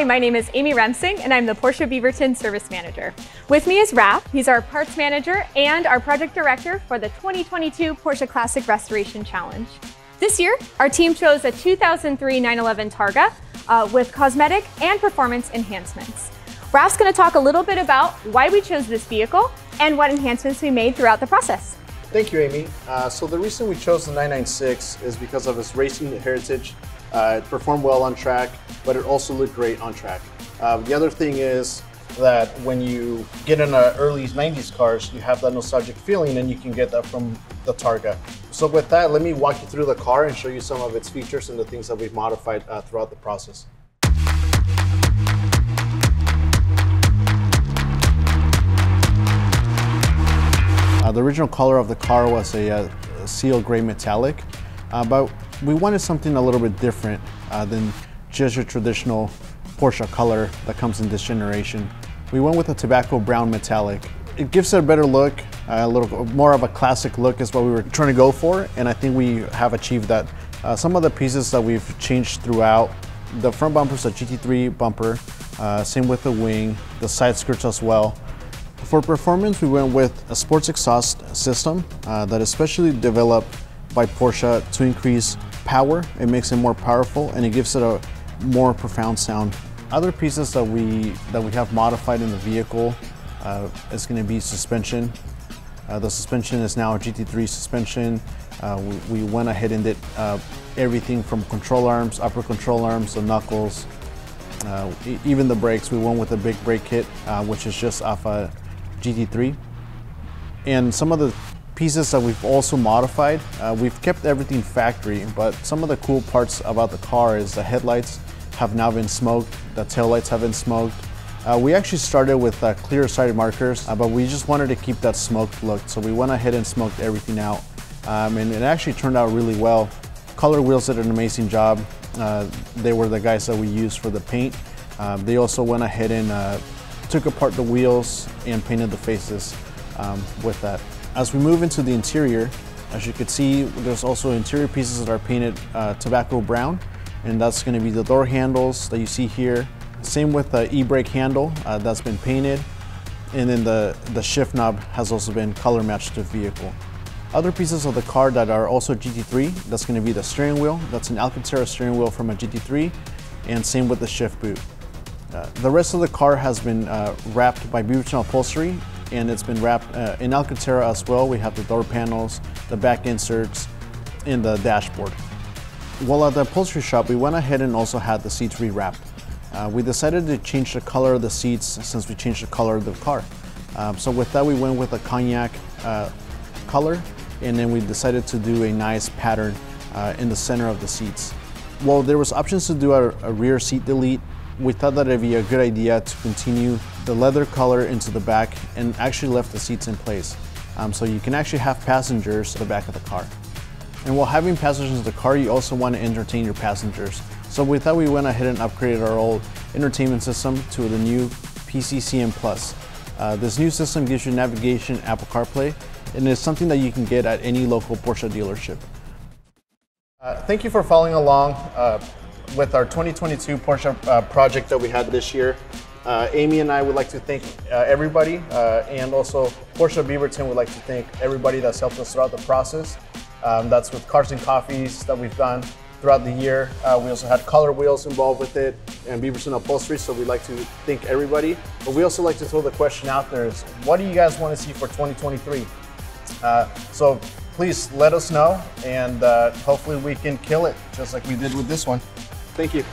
Hi, my name is Amy Remsing, and I'm the Porsche Beaverton Service Manager. With me is Raph. He's our parts manager and our project director for the 2022 Porsche Classic Restoration Challenge. This year, our team chose a 2003 911 Targa uh, with cosmetic and performance enhancements. Raph's going to talk a little bit about why we chose this vehicle and what enhancements we made throughout the process. Thank you, Amy. Uh, so the reason we chose the 996 is because of its racing heritage. Uh, it performed well on track, but it also looked great on track. Uh, the other thing is that when you get in the early 90s cars, you have that nostalgic feeling and you can get that from the Targa. So with that, let me walk you through the car and show you some of its features and the things that we've modified uh, throughout the process. Uh, the original color of the car was a, a uh, seal gray metallic, uh, but we wanted something a little bit different uh, than just your traditional Porsche color that comes in this generation. We went with a tobacco brown metallic. It gives it a better look, a little more of a classic look is what we were trying to go for, and I think we have achieved that. Uh, some of the pieces that we've changed throughout, the front bumper is a GT3 bumper, uh, same with the wing, the side skirts as well. For performance, we went with a sports exhaust system uh, that is specially developed by Porsche to increase power. It makes it more powerful and it gives it a more profound sound. Other pieces that we that we have modified in the vehicle uh, is going to be suspension. Uh, the suspension is now a GT3 suspension. Uh, we, we, went ahead and did uh, everything from control arms, upper control arms, the knuckles, uh, even the brakes. We went with a big brake kit, uh, which is just off a GT3. And some of the pieces that we've also modified, we've kept everything factory, but some of the cool parts about the car is the headlights have now been smoked, the taillights have been smoked. Uh, we actually started with uh, clear side markers, uh, but we just wanted to keep that smoked look, so we went ahead and smoked everything out. Um, and it actually turned out really well. Color Wheels did an amazing job. Uh, they were the guys that we used for the paint. Um, they also went ahead and uh, took apart the wheels and painted the faces um, with that. As we move into the interior, as you can see, there's also interior pieces that are painted uh, tobacco brown, and that's gonna be the door handles that you see here. Same with the e-brake handle, uh, that's been painted, and then the, the shift knob has also been color matched to the vehicle. Other pieces of the car that are also GT3, that's gonna be the steering wheel. That's an Alcantara steering wheel from a GT3, and same with the shift boot. Uh, the rest of the car has been uh, wrapped by Beaverton Upholstery and it's been wrapped uh, in Alcantara as well. We have the door panels, the back inserts, and the dashboard. While at the upholstery shop, we went ahead and also had the seats rewrapped. Uh, we decided to change the color of the seats since we changed the color of the car. Um, so with that, we went with a cognac uh, color, and then we decided to do a nice pattern in the center of the seats. Well, there was options to do a, a rear seat delete we thought that it'd be a good idea to continue the leather color into the back and actually left the seats in place. Um, so you can actually have passengers at the back of the car. And while having passengers in the car, you also want to entertain your passengers. So we thought we went ahead and upgraded our old entertainment system to the new PCCM Plus. Uh, this new system gives you navigation, Apple CarPlay, and it's something that you can get at any local Porsche dealership. Uh, thank you for following along. Uh, with our 2022 Porsche uh, project that we had this year. Uh, Amy and I would like to thank uh, everybody, and also Porsche Beaverton would like to thank everybody that's helped us throughout the process. Um, that's with Cars and Coffees that we've done throughout the year. Uh, we also had Color Wheels involved with it and Beaverton Upholstery, so we'd like to thank everybody. But we also like to throw the question out there is, what do you guys want to see for 2023? Uh, so please let us know, and hopefully we can kill it, just like we did with this one. Thank you.